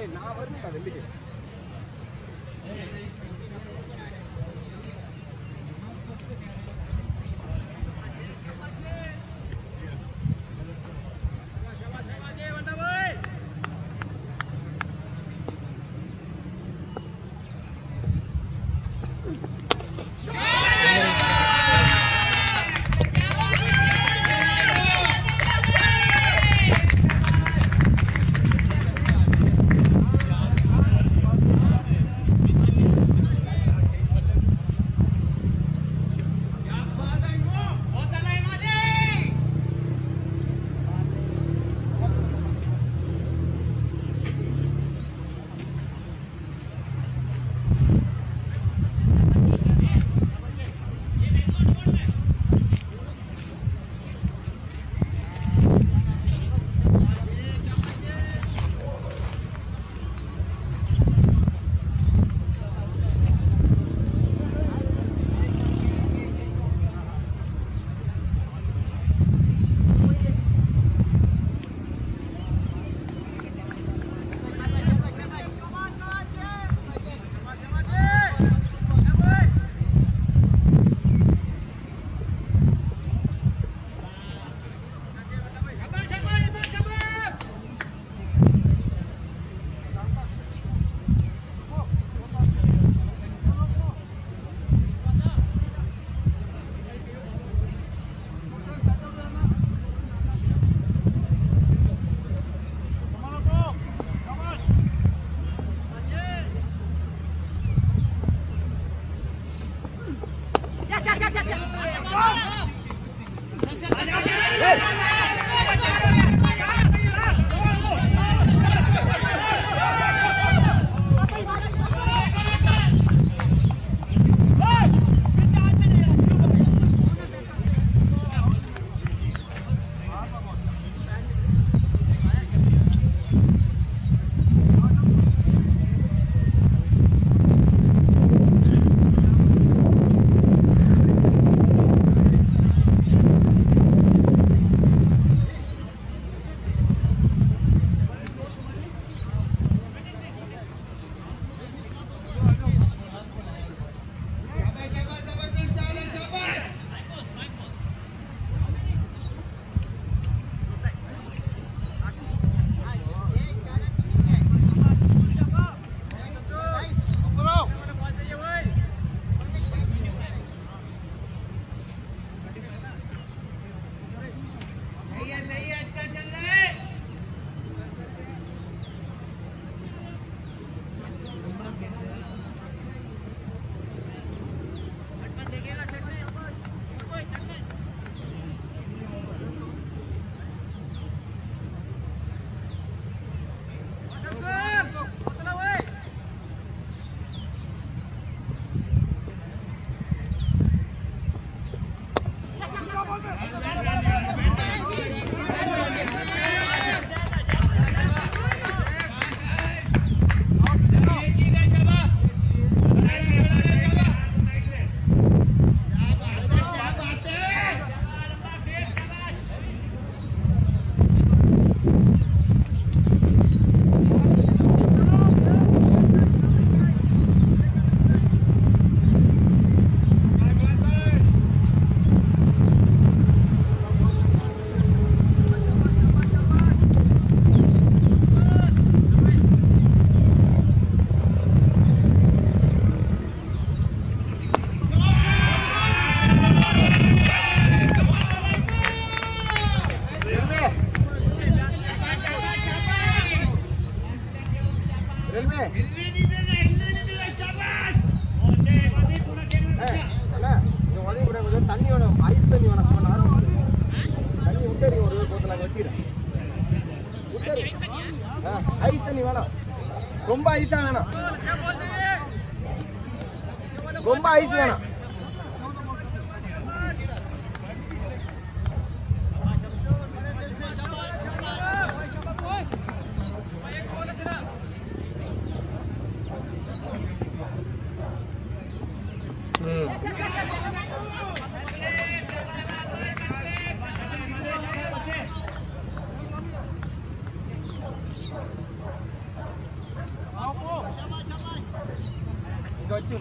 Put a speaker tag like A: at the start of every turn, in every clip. A: ஏய் நான் வரணும் வெள்ளிக்கு வச்சிரு ஐஸ் தண்ணி வேணாம் ரொம்ப ஐஸா வேணாம் ரொம்ப ஐஸ் வேணாம் सही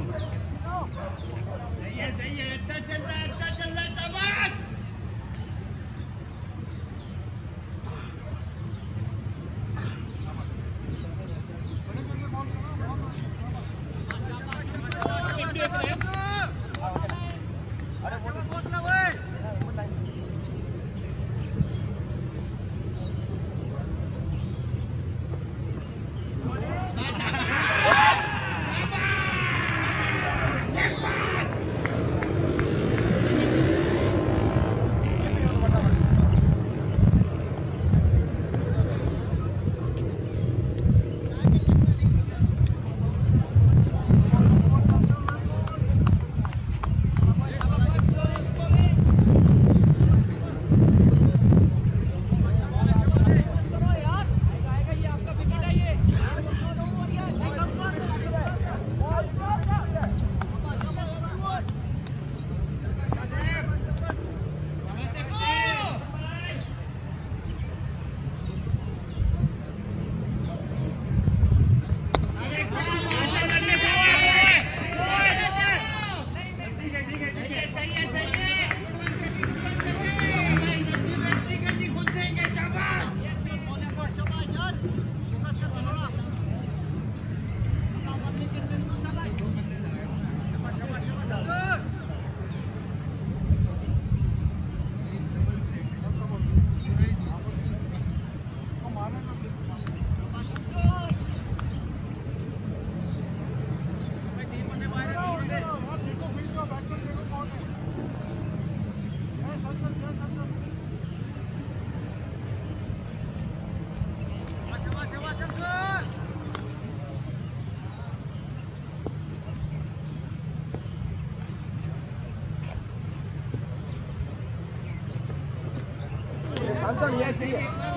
A: सही है अच्छा चल रहा है अच्छा चल रहा है तबाक Thank you.
B: 这里也可以。